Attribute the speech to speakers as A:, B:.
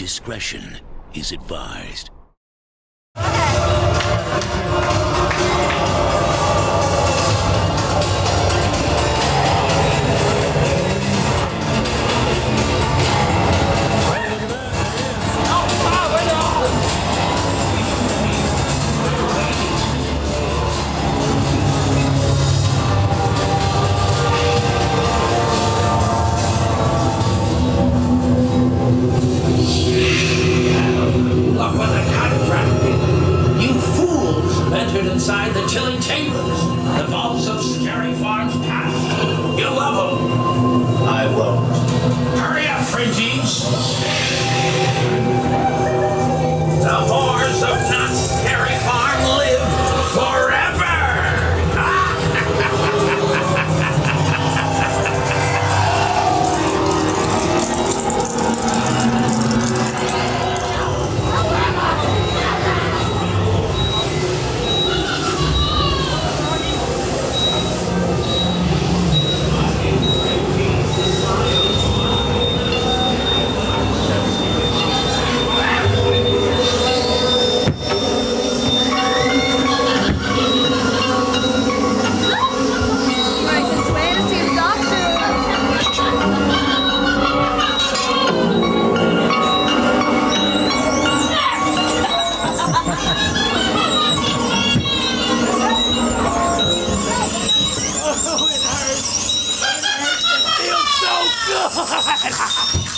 A: Discretion is advised.
B: The vaults of Scary Farms pass. You'll love them. I won't. Hurry up, Fringies.
C: 哈哈哈哈哈！